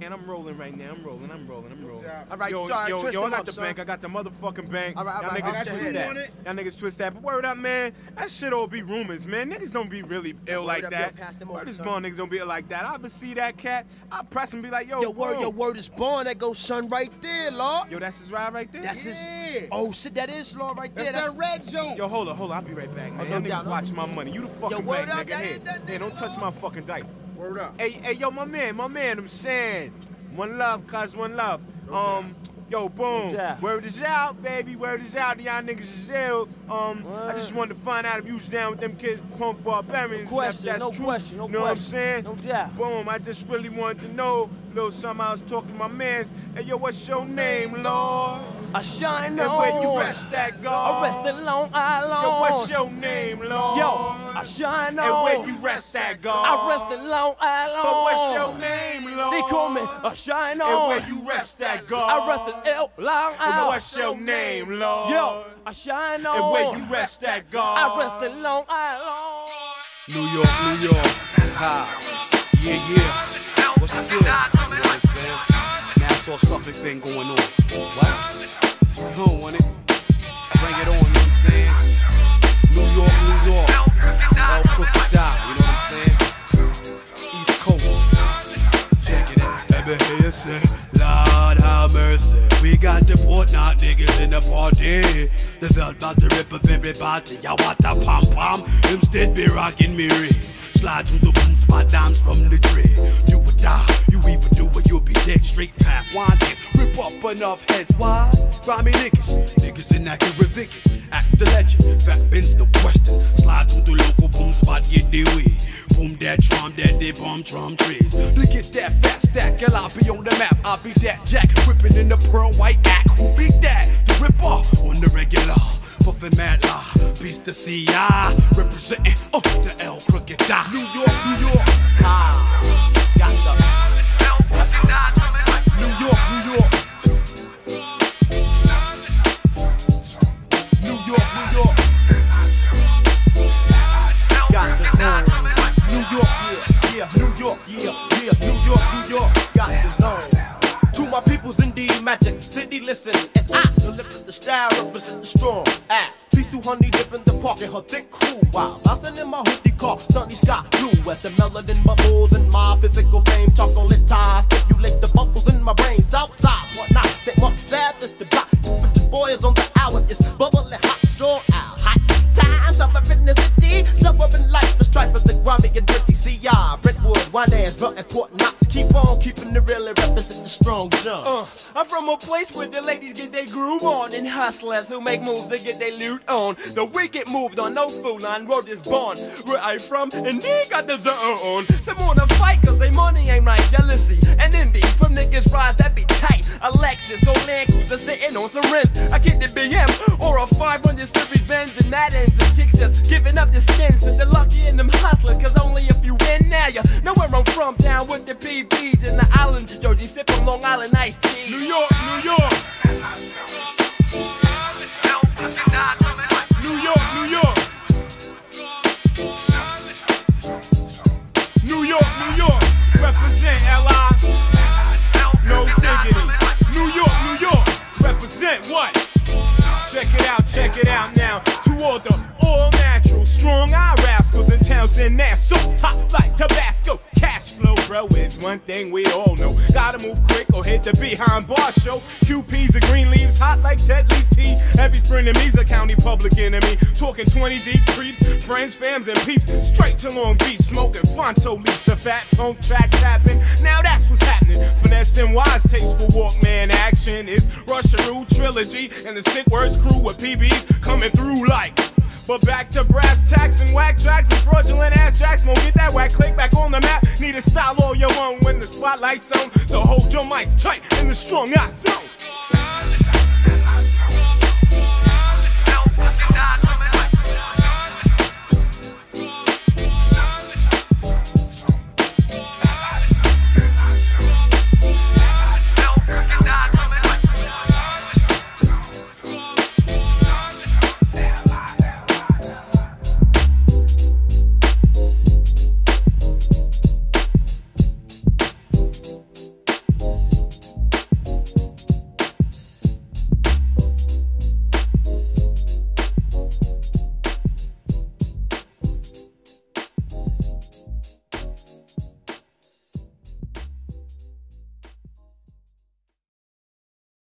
And I'm rolling right now. I'm rolling. I'm rolling. I'm rolling. All right, yo, all right, yo, twist yo, I got up, the son. bank. I got the motherfucking bank. All right, all Y'all right, niggas twist that. it. Y'all niggas twist that. But word up, man. That shit all be rumors, man. Niggas don't be really ill word like up, that. yo, pass them Word over, is son. born niggas don't be ill like that. I ever see that cat, I press and be like, yo, Your word, boom. your word is born. That goes son right there, Law. Yo, that's his ride right there. That's his. Yeah. Oh, shit, that is Law right there. That's that red zone. Yo, hold on, hold on. I'll be right back, man. Oh, no Y'all niggas no- watch my money. You the fucking word bank, up, nigga. that Hey, is- that hey, don't touch my fucking dice. Word up. Hey, hey, yo, my man, my man, I'm saying. One love, cuz one love. Um, yo, boom. Word is out, baby. Word is out. Y'all niggas is ill. Um, I just wanted to find out if you was down with them kids, punk barbarians. No question, that's no true. question, no You know what I'm saying? No doubt. Boom. I just really wanted to know, little something. I was talking to my mans. Hey, yo, what's your name, Lord? I shine And on. where you rest that, God? I rest in Long Island. Yo, what's your name, Lord? Yo, I shine on. And where you rest that, God? I rest in Long Island. But what's your name? They call me a shine And where you rest that, God? I rest in L Long But Island. what's your name, Lord? Yo, I shine on. And where you rest that, God? I rest in Long Island. New York, New York. Ha. Yeah, yeah. What's the deal? You know what I'm saying? Nassau Suffolk thing going on. What? You don't want it? You say, Lord have mercy. We got the port now, niggas in the party. The belt about to rip up everybody. Ya what a pom pom. Instead be rocking me ring. Slide through the boom spot, dimes from the tree. You would die, you even do it, you'll be dead. Straight path, wind this, rip up enough heads. Why? Grimy niggas, niggas inaccurate Vickers. Act the legend, fat Ben's no question. Slide through the local boom spot, get the way. Boom that drum, that they bomb drum trees. I'll be that jack, whipping in the pearl white act. Who be that? The ripper on the regular. Puffin' mad law, beast the CI, representing uh, the L crooked die. New York, New York. Got New York, New York. New York, New York. Got the zone. New York, yeah, yeah, New York, yeah, yeah, New York, New York. Got the zone. My peoples indeed, magic city, listen. As I deliver the style, represent the strong. Ah, peace to honey dip in the park and her thick crew. While bouncing in my hoodie car, sunny sky blue. As the melanin bubbles in my physical fame, chocolate ties stimulate the bubbles in my brain. Southside, whatnot, say what sadness the block. Temperature boy is on the hour, it's bubbling hot, strong out, hot times. I'm in the city, suburban life, the strife of the grimy and dirty. CR, Brentwood, one ass, but important not on keeping the real and represent the strong jump. Uh, I'm from a place where the ladies get their groove on and hustlers who make moves to get their loot on. The wicked moved on, no fool road is born. Where I from, and they got the zone. On. Some wanna fight cause they money ain't right. Jealousy and envy from niggas rise that be tight. A Lexus or Land Cruiser sitting on some rims. I get the BM or a 500 series Benz and that ends. And chicks just giving up their skins to the lucky and them hustlers. Cause only if you win now, you know where I'm from. Down with the PBs in the islands of Jersey, sipping Long Island iced tea. New York, New York. New York, New York. New York, New York. Represent LI. No diggity. New York, New York. Represent what? Check it out, check it out now. To all the all natural, strong eye rascals in towns in Nassau. Hot like Tabasco. Flow, bro, is one thing we all know. Gotta move quick or hit the behind bar show. QPs and green leaves, hot like Ted Lee's tea. Every frenemy's a county public enemy. Talking 20 deep creeps, friends, fams, and peeps. Straight to Long Beach, smoking Fonto leaps. A fat funk track tapping. Now that's what's happening. Finesse and wise tapes for Walkman action. Is Rusheroo trilogy and the sick words crew with PBs coming through like. But back to brass tacks and whack tracks and fraudulent ass jacks won't get that whack click back on the map. Need a style all your own when the spotlight's on. So hold your mics tight in the strong eye zone.